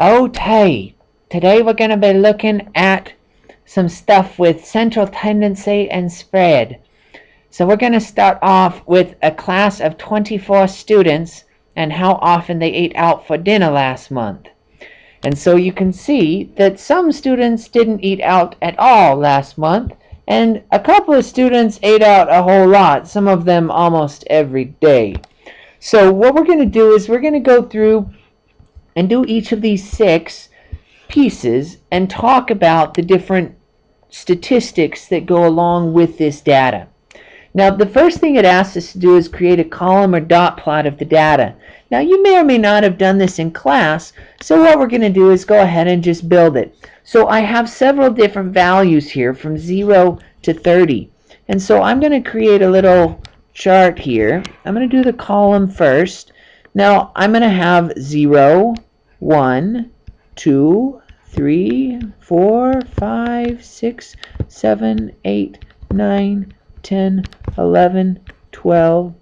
Okay, today we're going to be looking at some stuff with central tendency and spread. So we're going to start off with a class of 24 students and how often they ate out for dinner last month. And so you can see that some students didn't eat out at all last month, and a couple of students ate out a whole lot, some of them almost every day. So what we're going to do is we're going to go through and do each of these six pieces and talk about the different statistics that go along with this data. Now, the first thing it asks us to do is create a column or dot plot of the data. Now, you may or may not have done this in class, so what we're going to do is go ahead and just build it. So I have several different values here from 0 to 30. And so I'm going to create a little chart here. I'm going to do the column first. Now, I'm going to have 0, 1, 2, 3, 4, 5, 6, 7, 8, 9, 10, 11, 12,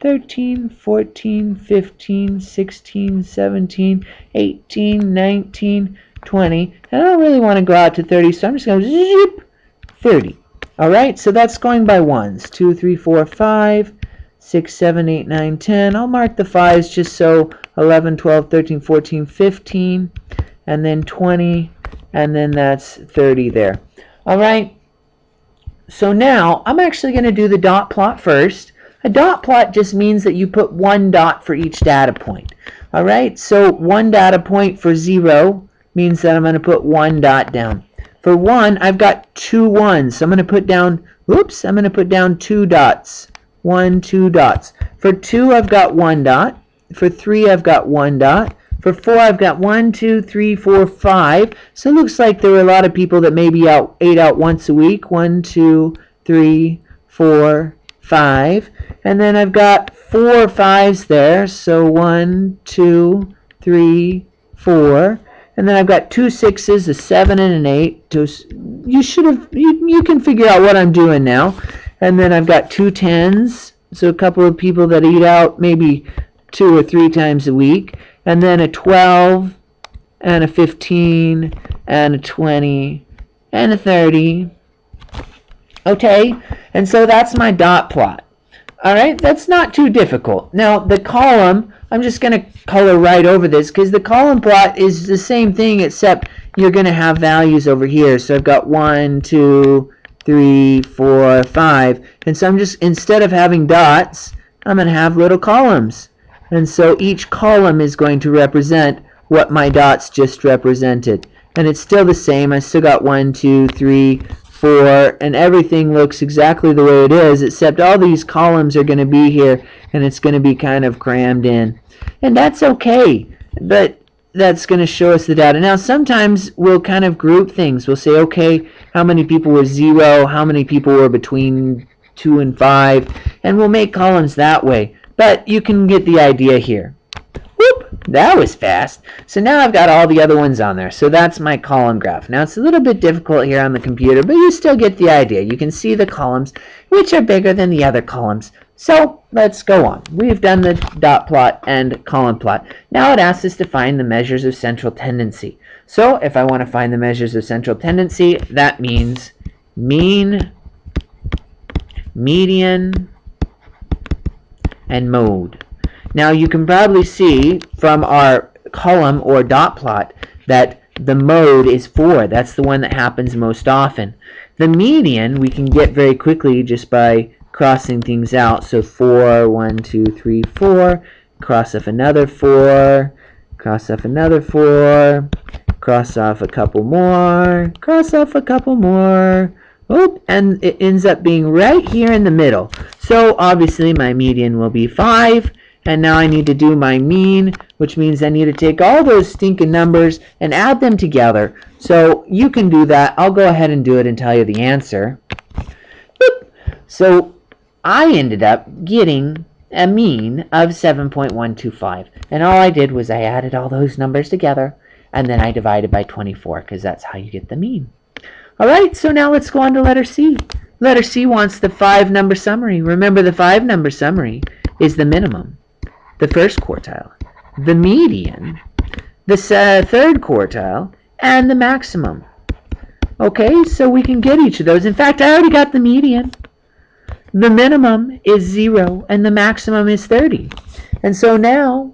13, 14, 15, 16, 17, 18, 19, 20. And I don't really want to go out to 30, so I'm just going to zip 30. All right, so that's going by ones. 2, 3, 4, 5, 6, 7, 8, 9, 10. I'll mark the 5s just so 11, 12, 13, 14, 15, and then 20, and then that's 30 there. All right, so now I'm actually going to do the dot plot first. A dot plot just means that you put one dot for each data point. All right, so one data point for 0 means that I'm going to put one dot down. For 1, I've got two ones, so I'm going to put down, oops, I'm going to put down two dots. One, two dots. For 2, I've got one dot. For 3, I've got one dot. For 4, I've got one, two, three, four, five. So it looks like there were a lot of people that maybe out ate out once a week. One, two, three, four, five. And then I've got four fives there. So one, two, three, four. And then I've got two sixes, a seven, and an eight. You should have, you, you can figure out what I'm doing now. And then I've got two tens. So a couple of people that eat out maybe two or three times a week. And then a 12, and a 15, and a 20, and a 30. Okay, and so that's my dot plot. All right, that's not too difficult. Now, the column, I'm just going to color right over this because the column plot is the same thing except you're going to have values over here. So I've got 1, 2, 3, 4, 5. And so I'm just, instead of having dots, I'm going to have little columns. And so each column is going to represent what my dots just represented. And it's still the same. I still got 1, 2, 3, 4, and everything looks exactly the way it is, except all these columns are going to be here, and it's going to be kind of crammed in. And that's okay, but that's going to show us the data. Now, sometimes we'll kind of group things. We'll say, okay, how many people were 0, how many people were between 2 and 5, and we'll make columns that way. But you can get the idea here. Whoop! That was fast. So now I've got all the other ones on there. So that's my column graph. Now it's a little bit difficult here on the computer, but you still get the idea. You can see the columns, which are bigger than the other columns. So let's go on. We've done the dot plot and column plot. Now it asks us to find the measures of central tendency. So if I want to find the measures of central tendency, that means mean, median, and mode. Now you can probably see from our column or dot plot that the mode is 4. That's the one that happens most often. The median we can get very quickly just by crossing things out. So 4, 1, 2, 3, 4, cross off another 4, cross off another 4, cross off a couple more, cross off a couple more, Oop, and it ends up being right here in the middle. So obviously my median will be 5. And now I need to do my mean, which means I need to take all those stinking numbers and add them together. So you can do that. I'll go ahead and do it and tell you the answer. Boop. So I ended up getting a mean of 7.125. And all I did was I added all those numbers together and then I divided by 24 because that's how you get the mean. All right, so now let's go on to letter C. Letter C wants the five number summary. Remember the five number summary is the minimum, the first quartile, the median, the third quartile, and the maximum. Okay, so we can get each of those. In fact, I already got the median. The minimum is 0 and the maximum is 30. And so now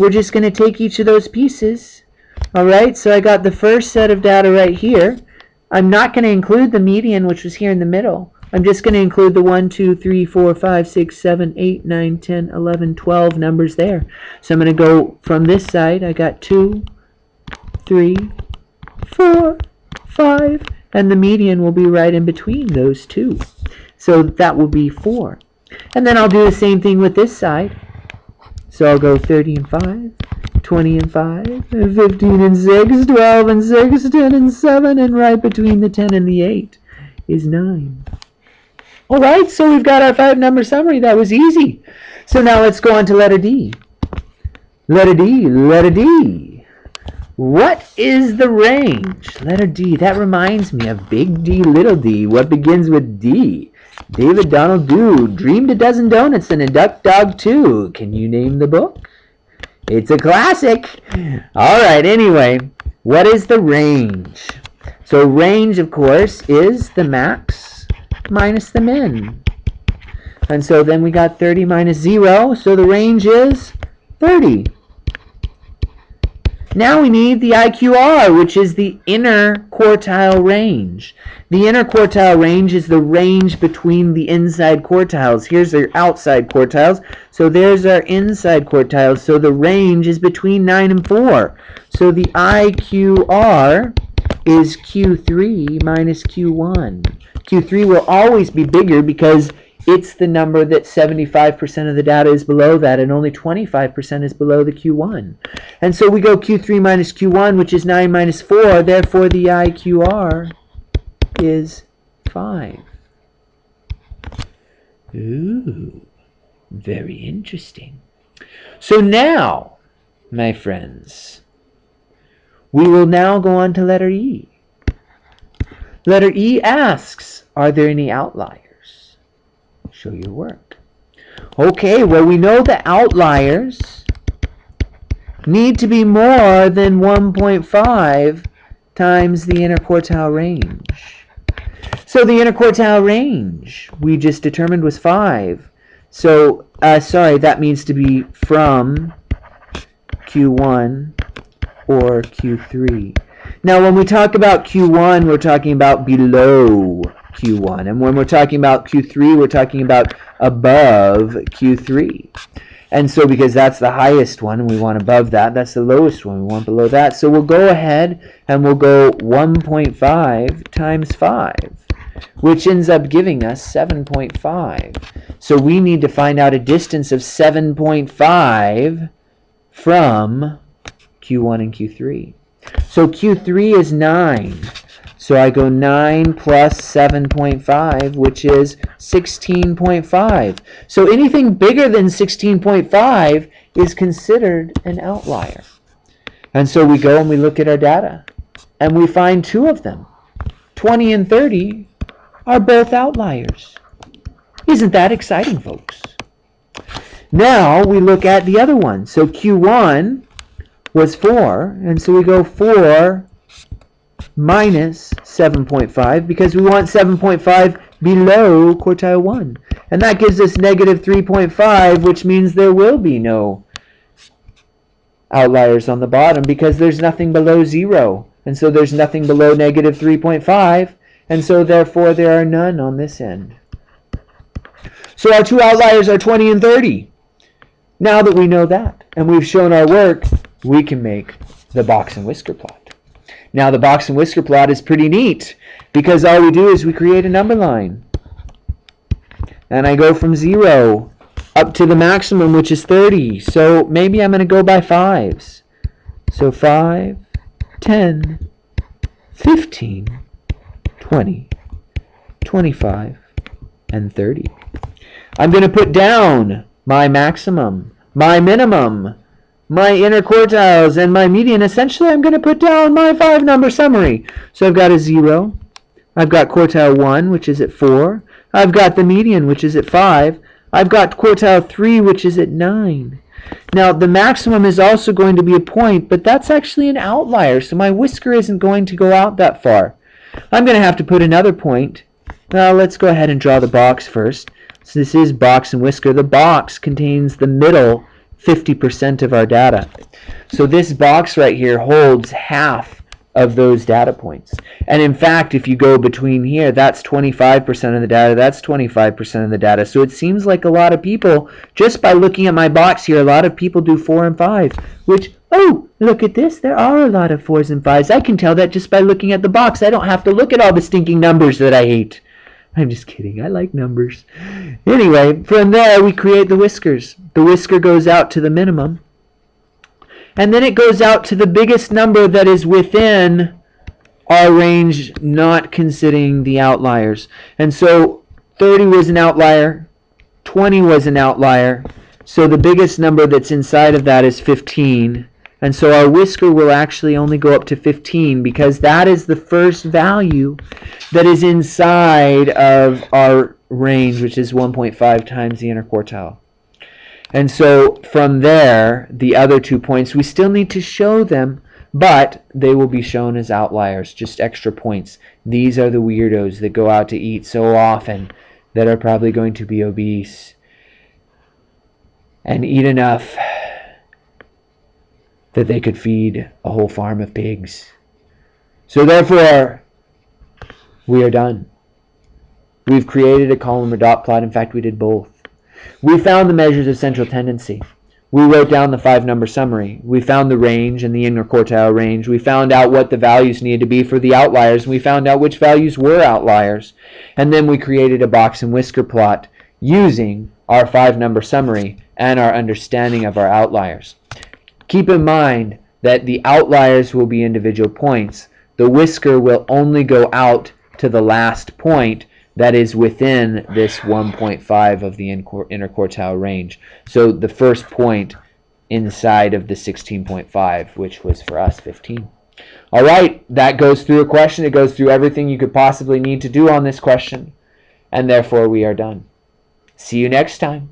we're just going to take each of those pieces. All right, so I got the first set of data right here. I'm not going to include the median, which was here in the middle. I'm just going to include the 1, 2, 3, 4, 5, 6, 7, 8, 9, 10, 11, 12 numbers there. So I'm going to go from this side. I got 2, 3, 4, 5, and the median will be right in between those two. So that will be 4. And then I'll do the same thing with this side. So I'll go 30 and 5, 20 and 5, 15 and 6, 12 and 6, 10 and 7, and right between the 10 and the 8 is 9. All right, so we've got our five number summary. That was easy. So now let's go on to letter D. Letter D, letter D. What is the range? Letter D. That reminds me of Big D, Little D. What begins with D? David Donald Doo dreamed a dozen donuts and a duck dog too. Can you name the book? It's a classic. All right, anyway, what is the range? So range, of course, is the max minus the min. And so then we got 30 minus 0, so the range is 30. Now we need the IQR, which is the inner quartile range. The inner quartile range is the range between the inside quartiles. Here's our outside quartiles, so there's our inside quartiles. So the range is between 9 and 4. So the IQR is Q3 minus Q1. Q3 will always be bigger because it's the number that 75% of the data is below that and only 25% is below the Q1. And so we go Q3 minus Q1, which is 9 minus 4. Therefore, the IQR is 5. Ooh, very interesting. So now, my friends, we will now go on to letter E. Letter E asks, are there any outliers? Show your work. Okay, well we know the outliers need to be more than 1.5 times the interquartile range. So the interquartile range we just determined was 5. So, uh, sorry, that means to be from Q1 or Q3. Now, when we talk about Q1, we're talking about below Q1. And when we're talking about Q3, we're talking about above Q3. And so because that's the highest one, we want above that. That's the lowest one, we want below that. So we'll go ahead and we'll go 1.5 times 5, which ends up giving us 7.5. So we need to find out a distance of 7.5 from Q1 and Q3. So Q3 is 9. So I go 9 plus 7.5, which is 16.5. So anything bigger than 16.5 is considered an outlier. And so we go and we look at our data. And we find two of them. 20 and 30 are both outliers. Isn't that exciting, folks? Now we look at the other one. So Q1 was 4, and so we go 4 minus 7.5 because we want 7.5 below quartile 1. And that gives us negative 3.5, which means there will be no outliers on the bottom because there's nothing below 0. And so there's nothing below negative 3.5, and so therefore there are none on this end. So our two outliers are 20 and 30. Now that we know that, and we've shown our work, we can make the box and whisker plot. Now the box and whisker plot is pretty neat because all we do is we create a number line. And I go from 0 up to the maximum, which is 30. So maybe I'm going to go by fives. So 5, 10, 15, 20, 25, and 30. I'm going to put down my maximum, my minimum, my inner quartiles and my median, essentially I'm going to put down my five number summary. So I've got a 0. I've got quartile 1, which is at 4. I've got the median, which is at 5. I've got quartile 3, which is at 9. Now, the maximum is also going to be a point, but that's actually an outlier, so my whisker isn't going to go out that far. I'm going to have to put another point. Now, let's go ahead and draw the box first. So this is box and whisker. The box contains the middle 50% of our data. So this box right here holds half of those data points. And in fact, if you go between here, that's 25% of the data, that's 25% of the data. So it seems like a lot of people, just by looking at my box here, a lot of people do 4 and 5, which, oh, look at this, there are a lot of 4s and 5s. I can tell that just by looking at the box. I don't have to look at all the stinking numbers that I hate. I'm just kidding. I like numbers. Anyway, from there we create the whiskers. The whisker goes out to the minimum and then it goes out to the biggest number that is within our range, not considering the outliers. And so 30 was an outlier, 20 was an outlier, so the biggest number that's inside of that is 15. And so our whisker will actually only go up to 15 because that is the first value that is inside of our range, which is 1.5 times the interquartile. And so from there, the other two points, we still need to show them, but they will be shown as outliers, just extra points. These are the weirdos that go out to eat so often that are probably going to be obese and eat enough that they could feed a whole farm of pigs. So therefore, we are done. We've created a column or dot plot. In fact, we did both. We found the measures of central tendency. We wrote down the five number summary. We found the range and the inner quartile range. We found out what the values needed to be for the outliers. And we found out which values were outliers. And then we created a box and whisker plot using our five number summary and our understanding of our outliers. Keep in mind that the outliers will be individual points. The whisker will only go out to the last point that is within this 1.5 of the interquartile range. So the first point inside of the 16.5, which was for us 15. All right, that goes through a question. It goes through everything you could possibly need to do on this question. And therefore, we are done. See you next time.